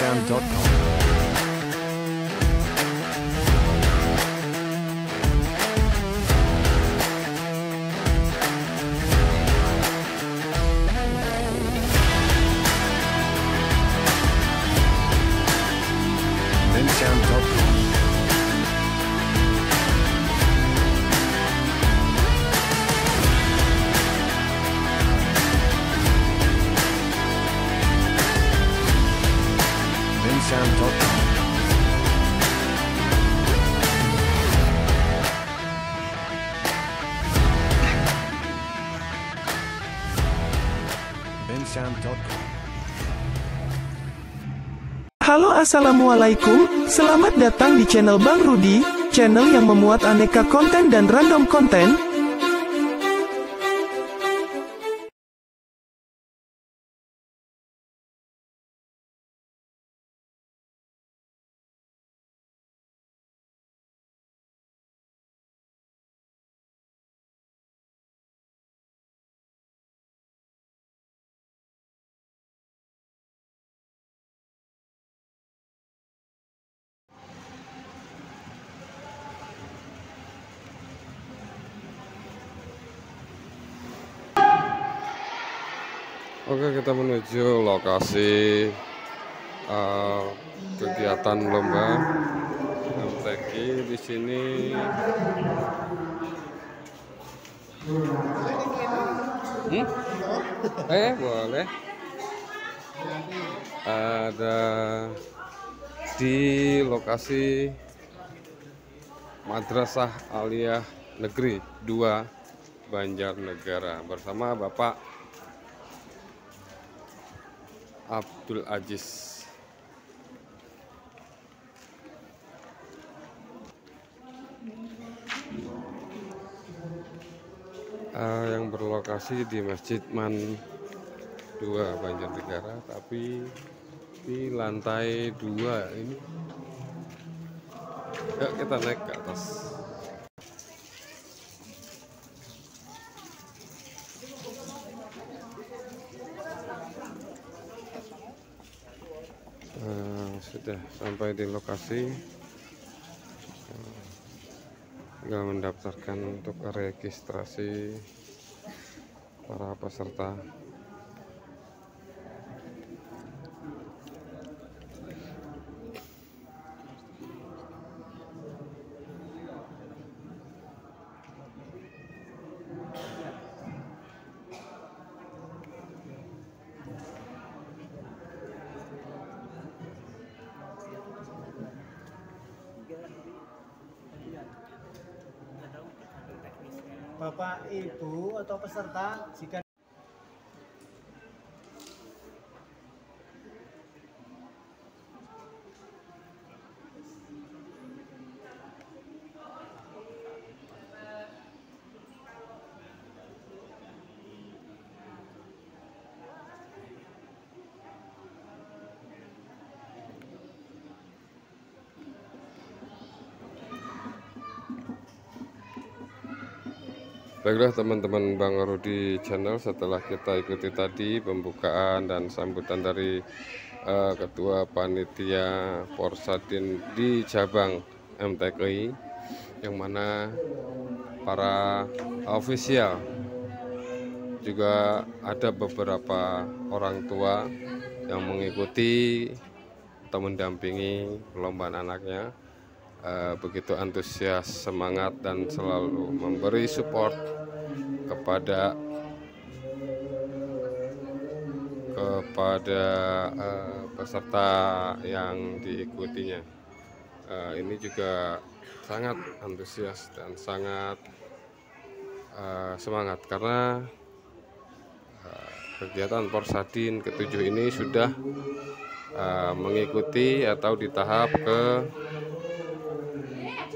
sound.com. Halo assalamualaikum, selamat datang di channel Bang Rudi, channel yang memuat aneka konten dan random konten. Oke, kita menuju lokasi eh, kegiatan lomba MTQ di sini. Hmm? Eh, boleh. Ada di lokasi Madrasah Aliyah Negeri 2 Banjarnegara bersama Bapak Abdul Aziz. Eh, yang berlokasi di Masjid Man 2 Banjarnegara, tapi di lantai 2 ini. Yuk kita naik ke atas. Eh, sudah sampai di lokasi. Eh, tinggal mendaftarkan untuk registrasi para peserta Bapak, Ibu, atau peserta jika Baiklah teman-teman Bang Rudi channel setelah kita ikuti tadi pembukaan dan sambutan dari eh, Ketua Panitia Porsadin di cabang MTKI yang mana para ofisial juga ada beberapa orang tua yang mengikuti atau mendampingi perlombaan anaknya. Eh, begitu antusias, semangat dan selalu memberi support kepada kepada eh, peserta yang diikutinya. Eh, ini juga sangat antusias dan sangat eh, semangat karena eh, kegiatan Porsadin ketujuh ini sudah eh, mengikuti atau di tahap ke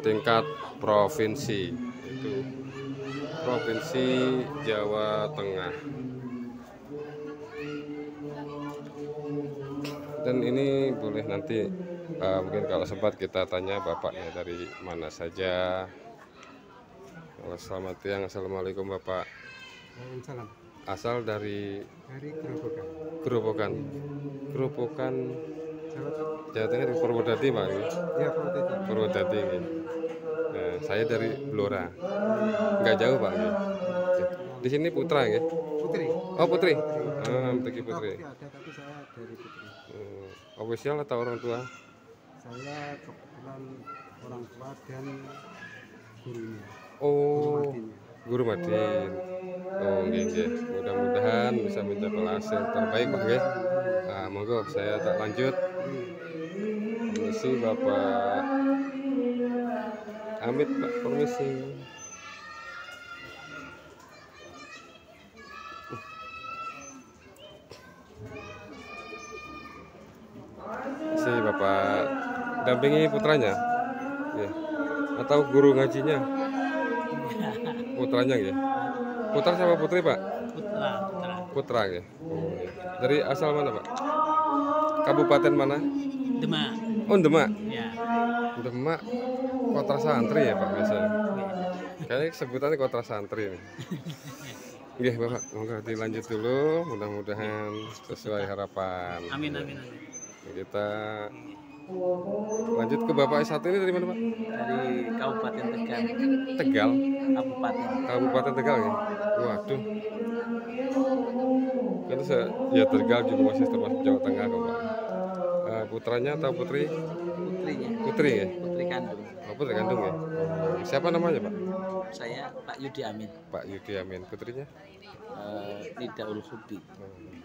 tingkat provinsi itu provinsi Jawa Tengah dan ini boleh nanti eh, mungkin kalau sempat kita tanya bapaknya dari mana saja Halo, selamat siang assalamualaikum bapak Salam asal dari dari Gerobokan. Gerobokan Gerobokan Jawa Tengah di Purwodadi Pak. Ya, Purwodadi. Purwodadi ini. Nah, saya dari Blora. Enggak jauh Pak. Oke. Di sini Putra ya. Putri. Oh Putri. Ah, Putri Putri. Putri ada, tapi saya dari Putri. Hmm, official atau orang tua? Saya kebetulan orang tua dan gurunya. Oh, guru Madin. Oh, nggih nggih. Mudah-mudahan bisa mencapai hasil terbaik Pak nggih. Nah, monggo saya tak lanjut. Permisi Bapak Amit Pak, permisi. Si Bapak dampingi putranya. Ya. Atau guru ngajinya? Putranya ya. Putra sama putri, Pak? Putra, putra. Putra ya. Oh, iya. Dari asal mana, Pak? Kabupaten mana? Demak. Oh, Demak. Ya. Demak Kota Santri ya, Pak biasanya. Kayaknya sebutannya Kota Santri nih. Oke, Bapak, monggo dilanjut dulu. Mudah-mudahan sesuai harapan. Amin, amin, amin. Kita lanjut ke Bapak satu ini dari mana, Pak? Dari Kabupaten Tegal. Tegal. Kabupaten. Kabupaten Tegal ya? Waduh. Kan saya ya Tegal juga masih termasuk Jawa Tengah kok Pak. Eh, putranya atau putri? Putrinya. Putri ya? Putri kandung. Oh, putri kandung ya? Oh, Siapa namanya Pak? Saya Pak Yudi Amin. Pak Yudi Amin. Putrinya? Eh, Nida Ul Hudi. Hmm.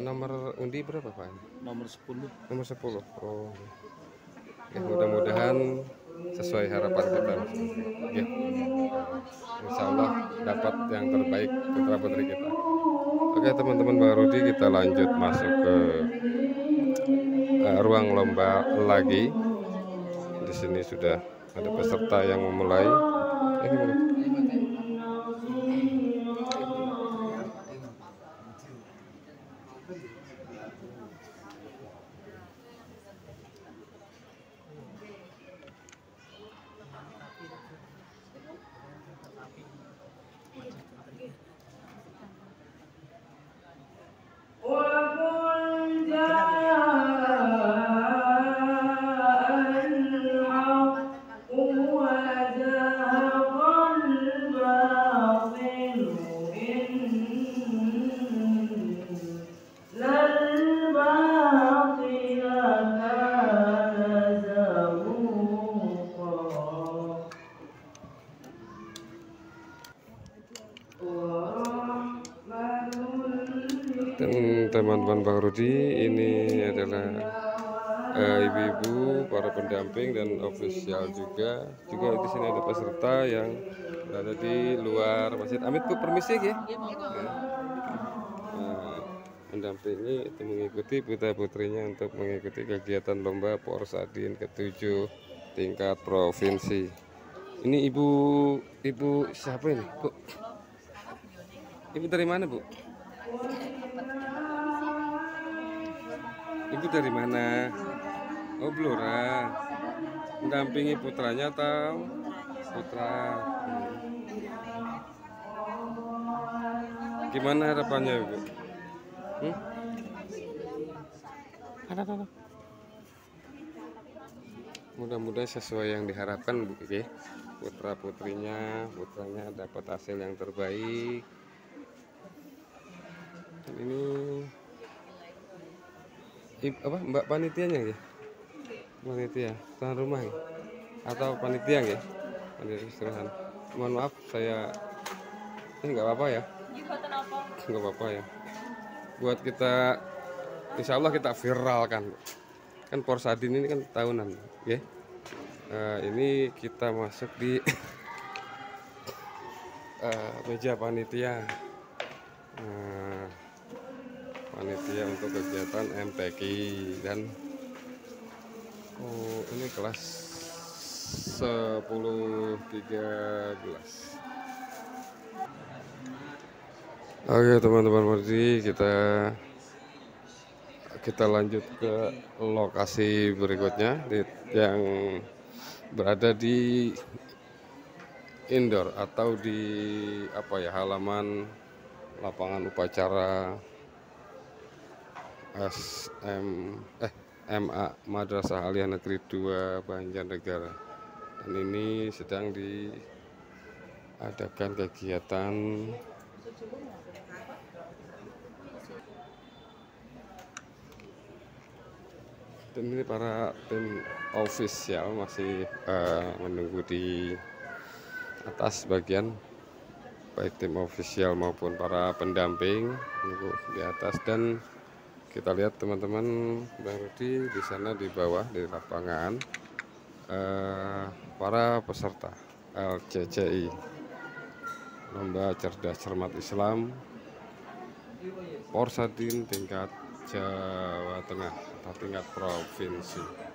Nomor undi berapa Pak? Nomor 10. Nomor 10. Oh. Ya, mudah-mudahan sesuai harapan kita. Ya. Insya Allah dapat yang terbaik putra putri kita. Oke teman-teman Bang Rudi kita lanjut masuk ke eh, ruang lomba lagi. Di sini sudah ada peserta yang memulai. Eh, gimana? Rudi ini adalah eh, ibu-ibu, para pendamping dan ofisial juga. Juga di sini ada peserta yang berada di luar masjid. Amit Bu permisi ya. Nah, mendampingi itu mengikuti putra putrinya untuk mengikuti kegiatan lomba Porsadin ketujuh tingkat provinsi. Ini ibu ibu siapa ini, Bu? Ibu dari mana, Bu? Ibu dari mana? Oh, Blora. Mendampingi putranya atau putra? Hmm. Gimana harapannya, Ibu? Hmm? Ada, ada, ada. Mudah-mudahan sesuai yang diharapkan, Bu. Oke. Putra putrinya, putranya dapat hasil yang terbaik. Dan ini I- apa mbak panitianya ya panitia tuan rumah ya atau panitia ya panitia istirahat. Mohon maaf saya ini nggak apa-apa ya? Nggak apa-apa ya. Buat kita insya Allah kita viralkan. Kan Porsadin ini kan tahunan ya Eh, ini kita masuk di eh, meja panitia. Nah, panitia untuk kegiatan MTQ dan oh ini kelas 10 13 Oke teman-teman mari kita kita lanjut ke lokasi berikutnya di- yang berada di indoor atau di apa ya halaman lapangan upacara SM eh MA Madrasah Aliyah Negeri 2 Banjarnegara. Dan ini sedang diadakan kegiatan dan ini para tim official masih eh, menunggu di atas bagian baik tim official maupun para pendamping menunggu di atas. Dan kita lihat teman-teman Bang Rudi di sana di bawah di lapangan eh, para peserta LCCI lomba cerdas cermat Islam Porsadin tingkat Jawa Tengah atau tingkat provinsi.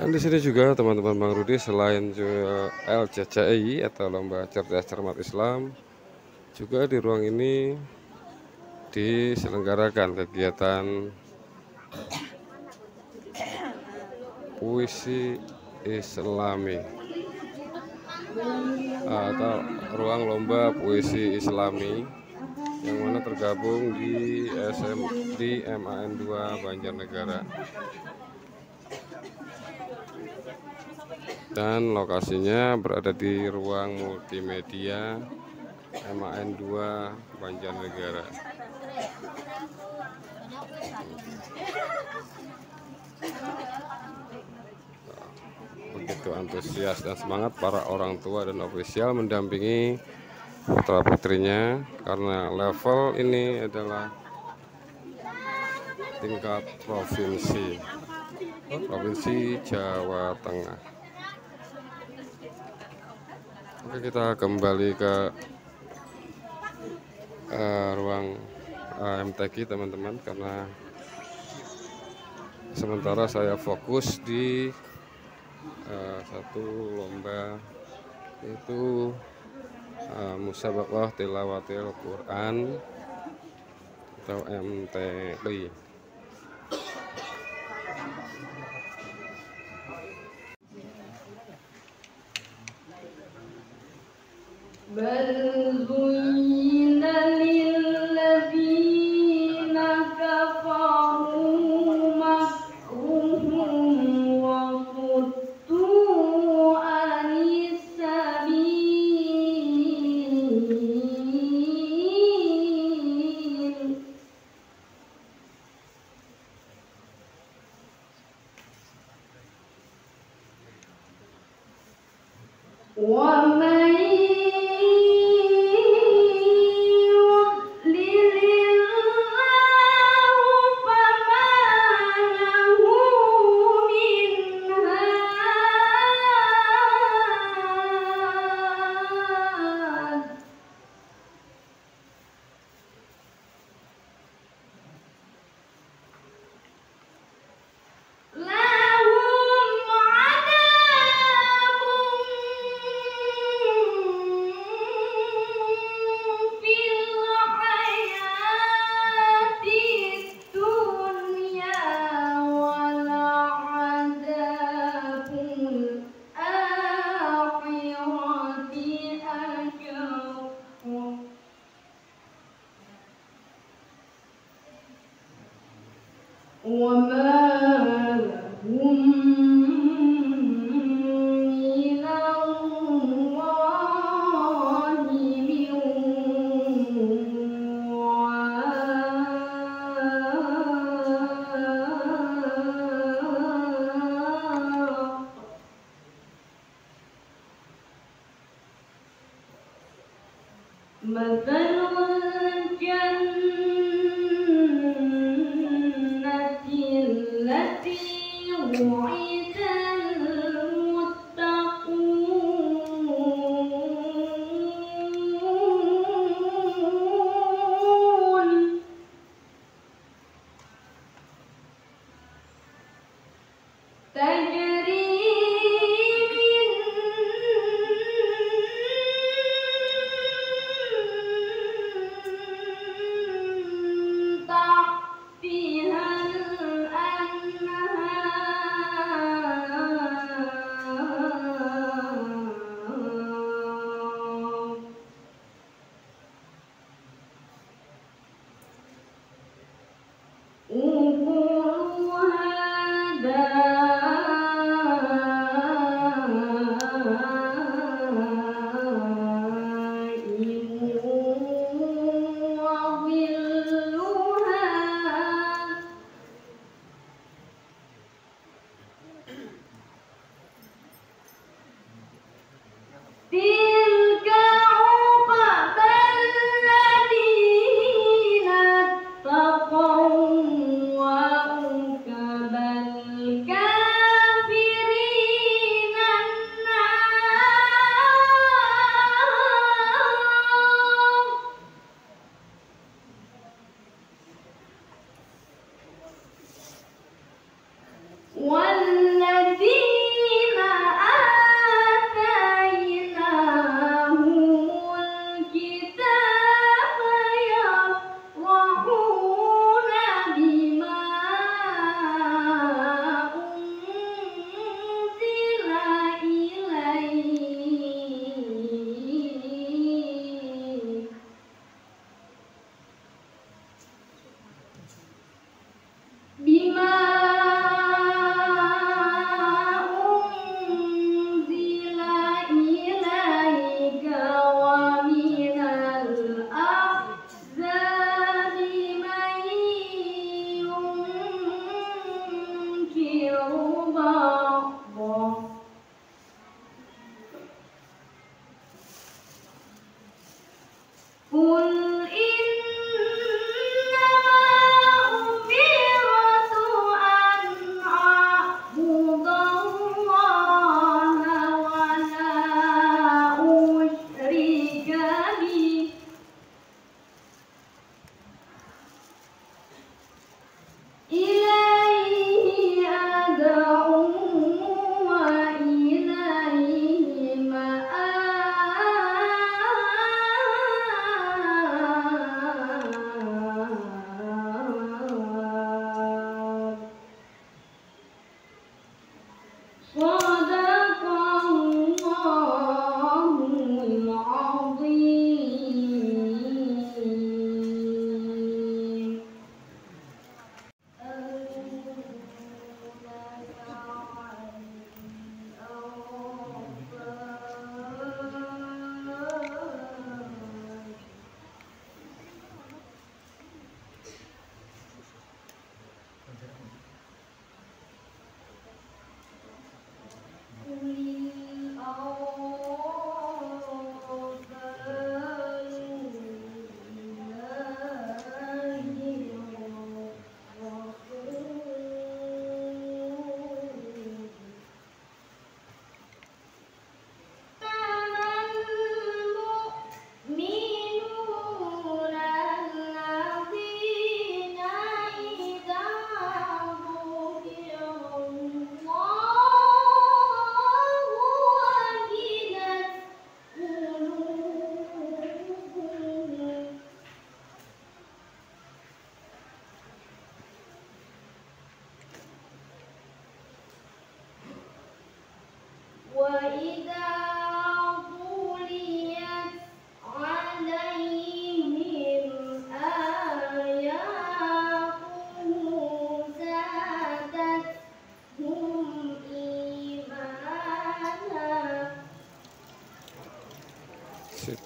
Dan di sini juga teman-teman Bang Rudi selain juga LCCI atau Lomba Cerdas Cermat Islam, juga di ruang ini diselenggarakan kegiatan puisi Islami atau ruang lomba puisi Islami yang mana tergabung di SM di MAN 2 Banjarnegara. Dan lokasinya berada di ruang multimedia MAN 2 Banjarnegara. Begitu antusias dan semangat para orang tua dan ofisial mendampingi putra putrinya karena level ini adalah tingkat provinsi provinsi Jawa Tengah. Oke kita kembali ke eh, ruang eh, MTQ teman-teman karena sementara saya fokus di eh, satu lomba yaitu uh, musabaqah tilawatil Quran atau MTQ. بل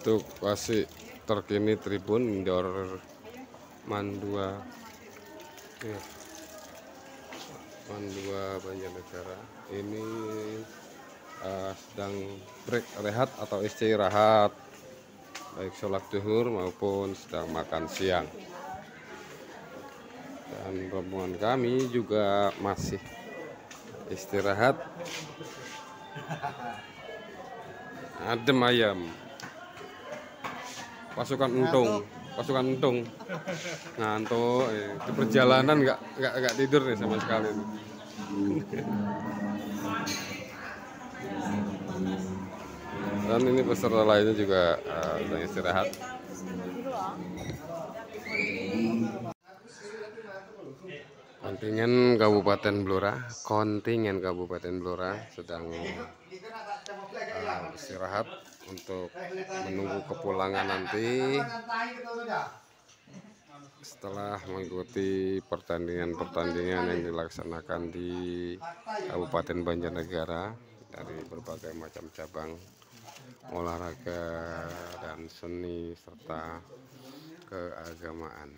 situasi terkini Tribun Indoor Mandua. Ya. Mandua Banjarnegara. Ini eh, sedang break rehat atau istirahat. Baik sholat duhur maupun sedang makan siang. Dan rombongan kami juga masih istirahat. Adem ayam pasukan entung pasukan entung ngantuk eh. di perjalanan nggak nggak nggak tidur nih sama sekali dan ini peserta lainnya juga sedang istirahat. Kontingen Kabupaten Blora kontingen Kabupaten Blora sedang eh, istirahat untuk menunggu kepulangan nanti setelah mengikuti pertandingan-pertandingan yang dilaksanakan di Kabupaten Banjarnegara dari berbagai macam cabang olahraga dan seni serta keagamaan.